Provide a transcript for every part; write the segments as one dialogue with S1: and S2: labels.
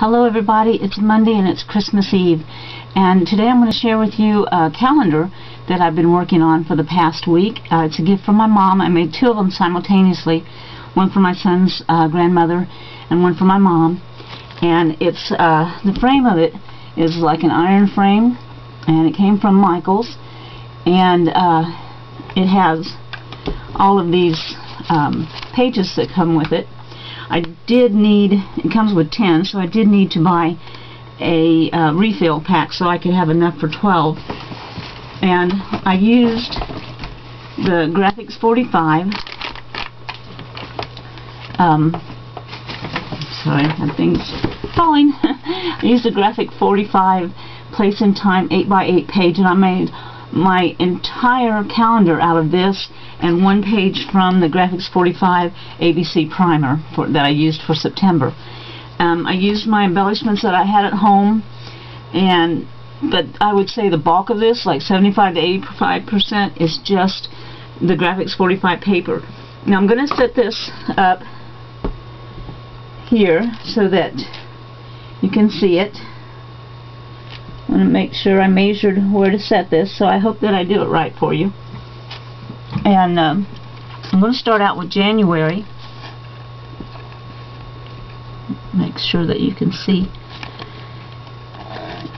S1: Hello everybody, it's Monday and it's Christmas Eve. And today I'm going to share with you a calendar that I've been working on for the past week. Uh, it's a gift from my mom. I made two of them simultaneously, one for my son's uh, grandmother and one for my mom. And it's uh, the frame of it is like an iron frame and it came from Michaels. And uh, it has all of these um, pages that come with it I did need, it comes with 10, so I did need to buy a uh, refill pack so I could have enough for 12. And I used the Graphics 45. Um, sorry, that thing's falling. I used the Graphic 45 Place and Time 8x8 page and I made my entire calendar out of this and one page from the Graphics 45 ABC primer for, that I used for September. Um, I used my embellishments that I had at home and but I would say the bulk of this, like 75 to 85%, is just the Graphics 45 paper. Now I'm going to set this up here so that you can see it. I want to make sure I measured where to set this, so I hope that I do it right for you. And um, I'm going to start out with January. Make sure that you can see.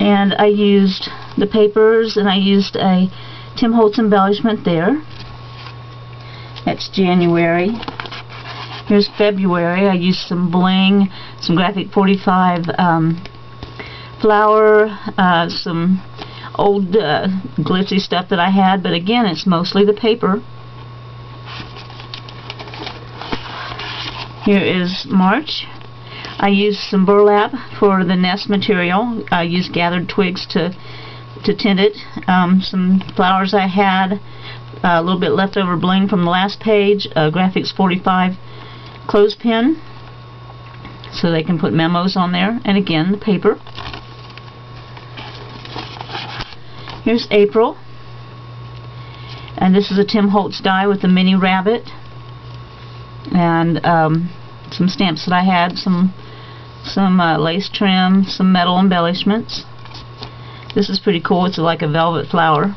S1: And I used the papers, and I used a Tim Holtz embellishment there. That's January. Here's February. I used some bling, some Graphic 45 um, flower, uh, some old uh, glitzy stuff that I had, but again, it's mostly the paper. Here is March. I used some burlap for the nest material. I used gathered twigs to to tint it. Um, some flowers I had, a little bit leftover bling from the last page, a Graphics 45 clothespin so they can put memos on there, and again the paper. Here's April. And this is a Tim Holtz die with a mini rabbit. And um, some stamps that I had, some some uh, lace trim, some metal embellishments. This is pretty cool. It's like a velvet flower.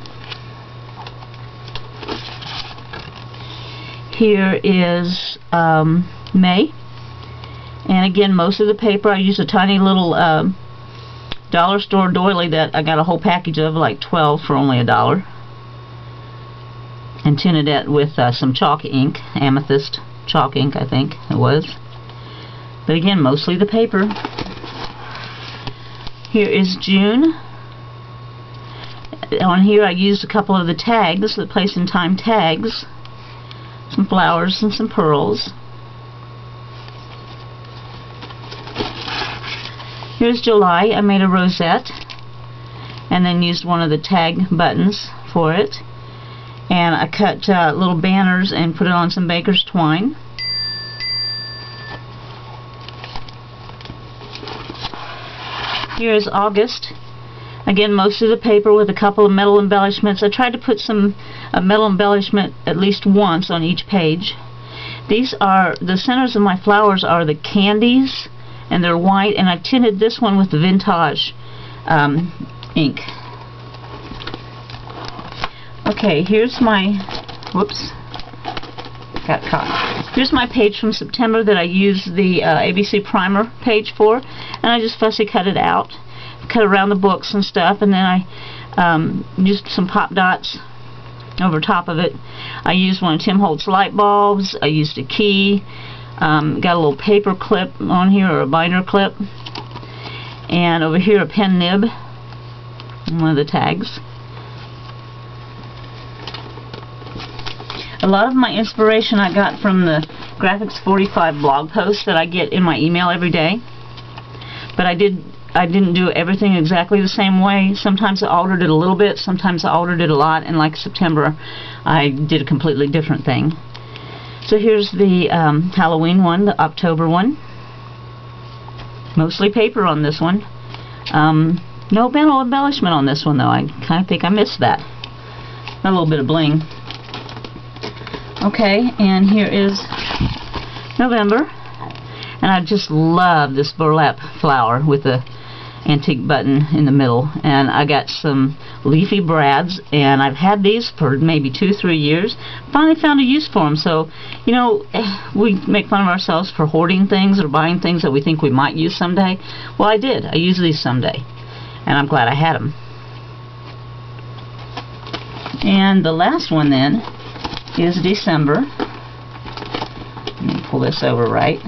S1: Here is um, May. And again, most of the paper, I use a tiny little uh, dollar store doily that I got a whole package of, like 12 for only a dollar. And tinted it with uh, some chalk ink, amethyst chalk ink, I think it was. But again, mostly the paper. Here is June. On here I used a couple of the tags, the place and time tags. Some flowers and some pearls. Here's July. I made a rosette and then used one of the tag buttons for it. And I cut uh, little banners and put it on some baker's twine. Here is August. Again, most of the paper with a couple of metal embellishments. I tried to put some a metal embellishment at least once on each page. These are, the centers of my flowers are the candies and they're white and I tinted this one with the vintage um, ink. Okay here's my whoops got caught. Here's my page from September that I used the uh, ABC primer page for and I just fussy cut it out cut around the books and stuff and then I um, used some pop dots over top of it. I used one of Tim Holtz light bulbs I used a key um, got a little paper clip on here, or a binder clip. And over here a pen nib, one of the tags. A lot of my inspiration I got from the Graphics 45 blog posts that I get in my email every day. But I did I didn't do everything exactly the same way. Sometimes I altered it a little bit, sometimes I altered it a lot, and like September, I did a completely different thing. So here's the um, Halloween one, the October one. Mostly paper on this one. Um, no metal embellishment on this one though. I kind of think I missed that. A little bit of bling. Okay, and here is November. And And I just love this burlap flower with the antique button in the middle and I got some leafy brads and I've had these for maybe two three years. Finally found a use for them so you know eh, we make fun of ourselves for hoarding things or buying things that we think we might use someday. Well I did. I use these someday and I'm glad I had them and the last one then is December. Let me pull this over right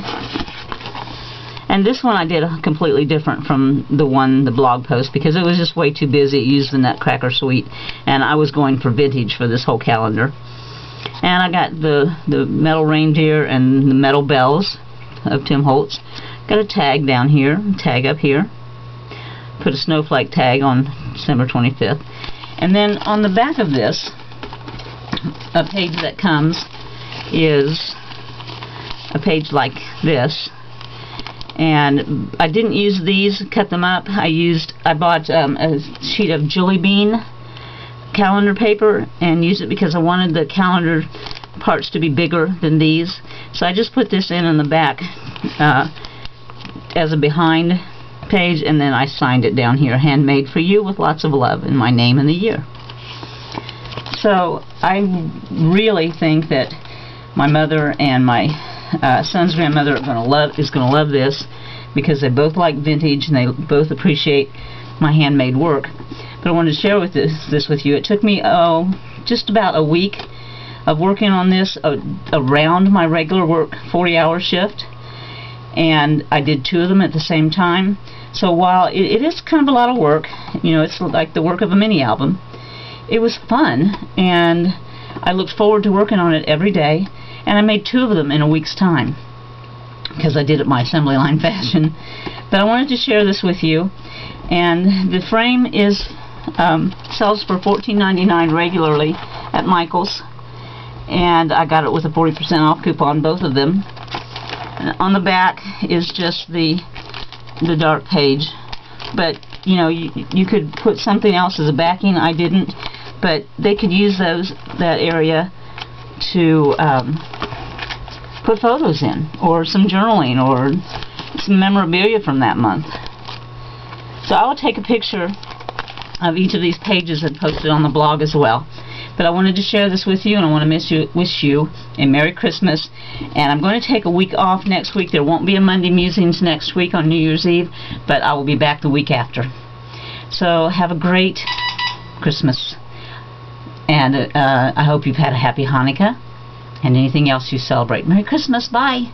S1: and this one I did completely different from the one, the blog post, because it was just way too busy. It used the Nutcracker Suite, and I was going for vintage for this whole calendar. And I got the, the metal reindeer and the metal bells of Tim Holtz. Got a tag down here, tag up here. Put a snowflake tag on December 25th. And then on the back of this, a page that comes is a page like this and I didn't use these cut them up. I used I bought um, a sheet of Julie Bean calendar paper and used it because I wanted the calendar parts to be bigger than these. So I just put this in on the back uh, as a behind page and then I signed it down here handmade for you with lots of love and my name and the year. So I really think that my mother and my uh, son's grandmother are gonna love is gonna love this because they both like vintage and they both appreciate my handmade work. But I wanted to share with this this with you. It took me oh just about a week of working on this uh, around my regular work 40 hour shift and I did two of them at the same time so while it, it is kind of a lot of work you know it's like the work of a mini album it was fun and I looked forward to working on it every day and I made two of them in a week's time because I did it my assembly line fashion. But I wanted to share this with you. And the frame is um, sells for $14.99 regularly at Michael's. And I got it with a 40% off coupon both of them. On the back is just the the dark page. But you know you, you could put something else as a backing. I didn't. But they could use those that area to um, put photos in or some journaling or some memorabilia from that month. So I will take a picture of each of these pages and post it on the blog as well. But I wanted to share this with you and I want to you, wish you a Merry Christmas. And I'm going to take a week off next week. There won't be a Monday Musings next week on New Year's Eve, but I will be back the week after. So have a great Christmas. And uh, I hope you've had a happy Hanukkah and anything else you celebrate. Merry Christmas. Bye.